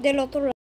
del otro lado.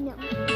娘。